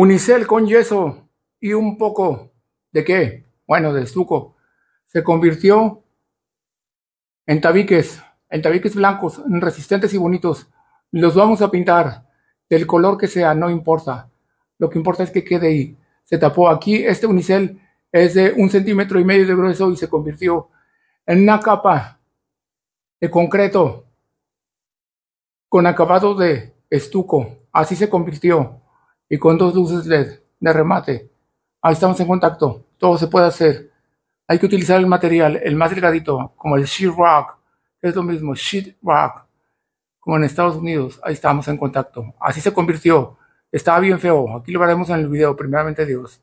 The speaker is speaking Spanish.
Unicel con yeso y un poco de qué? Bueno, de estuco. Se convirtió en tabiques, en tabiques blancos, resistentes y bonitos. Los vamos a pintar del color que sea, no importa. Lo que importa es que quede ahí. Se tapó aquí. Este unicel es de un centímetro y medio de grueso y se convirtió en una capa de concreto con acabado de estuco. Así se convirtió y con dos luces LED de remate. Ahí estamos en contacto. Todo se puede hacer. Hay que utilizar el material, el más delgadito, como el sheet rock. Es lo mismo, sheet rock, como en Estados Unidos. Ahí estamos en contacto. Así se convirtió. Estaba bien feo. Aquí lo veremos en el video, primeramente Dios.